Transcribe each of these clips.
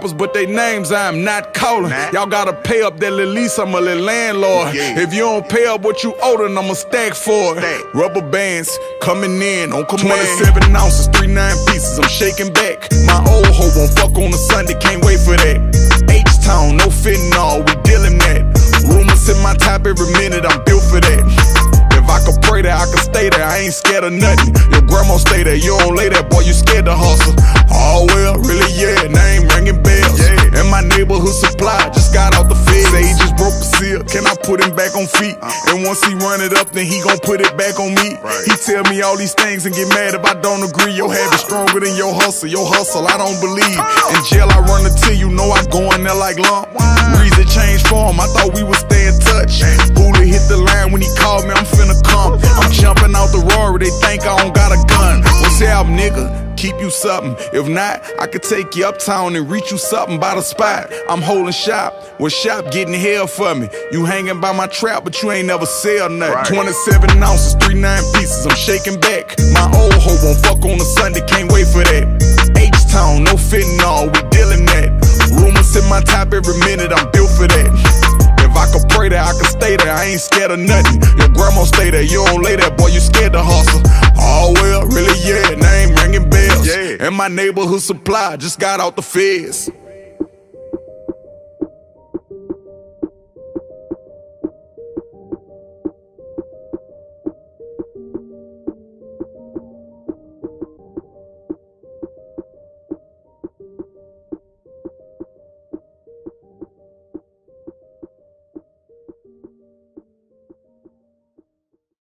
rappers, but they names I'm not calling. Y'all gotta pay up that little lease, I'm a little landlord. If you don't pay up what you owe, then I'ma stack for it. Rubber bands coming in on command. 27 ounces, 3 9 pieces, I'm shaking back. My old hoe won't fuck on a Sunday, can't wait for that. H Town, no fitting fentanyl, we dealing that. Rumors in my top every minute, I'm built for that. If I could pray that I could stay there, I ain't scared of nothing. Your grandma stay there, you don't lay there, boy, you scared to hustle. Oh well, really, yeah, name ringing bells. Yeah. Neighborhood supply just got out the feds. Say he just broke the seal, can I put him back on feet? Uh-huh. And once he run it up, then he gon' put it back on me. He tell me all these things and get mad if I don't agree. Your habit stronger than your hustle, your hustle, I don't believe. In jail, I run until you know I go in there like lump. Reason changed form, I thought we would stay in touch. Hula hit the line when he called me, I'm finna come. I'm Keep you something. If not, I could take you uptown and reach you something by the spot. I'm holding shop. With shop getting hell for me. You hanging by my trap, but you ain't never sell nothing. 27 ounces, 3 9 pieces, I'm shaking back. My old hoe won't fuck on a Sunday, can't wait for that. H Town, no fentanyl, we dealing that. Rumors in my top every minute, I'm built for that. If I could pray that I could stay there, I ain't scared of nothing. Your grandma stay there, you don't lay there, boy, you scared to hustle. Oh well, really, yeah, name ringing bells. Yeah. And my neighborhood supply just got out the feds.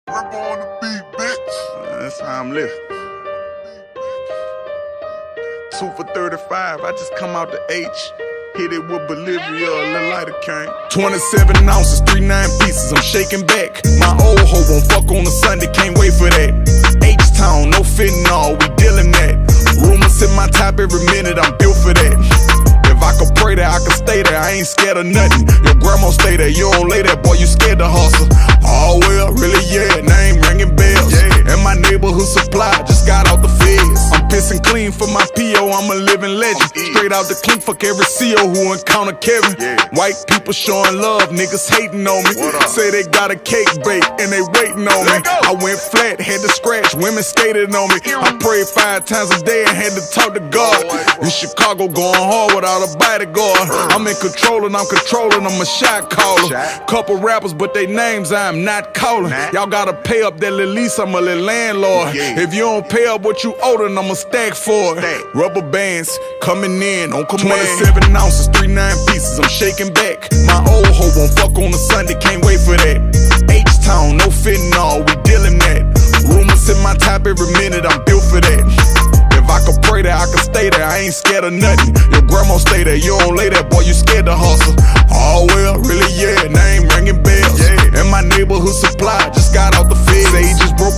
Rip on the beat, bitch. That's how I'm living. Two for 35, I just come out the H. Hit it with Bolivia, a little lighter came. 27 ounces, 3 9 pieces, I'm shaking back. My old hoe won't fuck on a Sunday, can't wait for that. H Town, no fentanyl, we dealing that. Rumors in my top every minute, I'm built for that. If I could pray that I could stay there, I ain't scared of nothing. Your grandma stay there, you don't lay there, boy, you scared to hustle. Oh I'm a living legend. Straight out the clink, fuck every CEO who encounter Kevin. White people showing love, niggas hating on me. Say they got a cake bake and they waiting on me. I went flat, had to scratch, women skated on me. I prayed five times a day and had to talk to God. In Chicago, going hard without a bodyguard. I'm in control and I'm controlling, I'm a shot caller. Couple rappers, but they names I'm not calling. Y'all gotta pay up that little lease, I'm a little landlord. If you don't pay up what you owe, then I'ma stack for it. Rubber coming in on command. 27 ounces, 3 9 pieces, I'm shaking back. My old hoe won't fuck on a Sunday, can't wait for that. H Town, no fitting fentanyl, we dealing that. Rumors in my top every minute, I'm built for that. If I could pray that I could stay there, I ain't scared of nothing. Your grandma stay there, you don't lay there, boy, you scared to hustle. Oh well, really, yeah, name ringing bells. Yeah. And my neighborhood supply just got out the feds. He just broke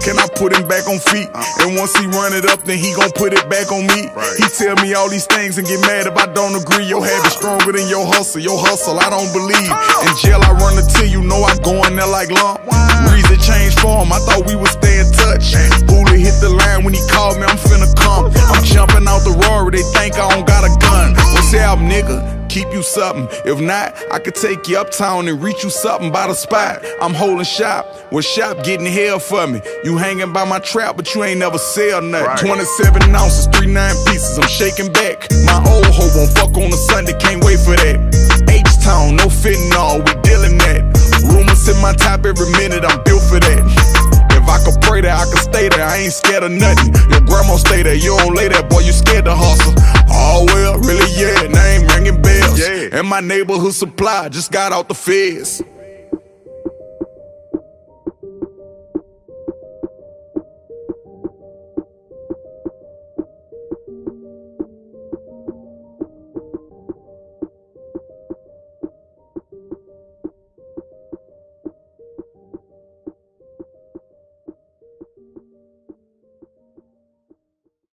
can I put him back on feet? Uh-huh. And once he run it up, then he gon' put it back on me. He tell me all these things and get mad if I don't agree. Your habit stronger than your hustle, your hustle, I don't believe. In jail, I run until you know I go in there like lump. Reason changed form, I thought we would stay in touch. Hula hit the line when he called me, I'm finna come. I'm jumping out the Rory, they think I don't got a gun. What's up, nigga? Keep you something. If not, I could take you uptown and reach you something by the spot. I'm holding shop. With shop getting hell for me. You hanging by my trap, but you ain't never sell nothing. 27 ounces, 3 9 pieces, I'm shaking back. My old hoe won't fuck on a Sunday, can't wait for that. H Town, no fentanyl, we dealing that. Rumors in my top every minute, I'm built for that. If I could pray that I could stay there, I ain't scared of nothing. Your grandma stay there, you don't lay there, boy, you scared to hustle. Oh well, really, yeah, And my neighborhood supply just got out the feds.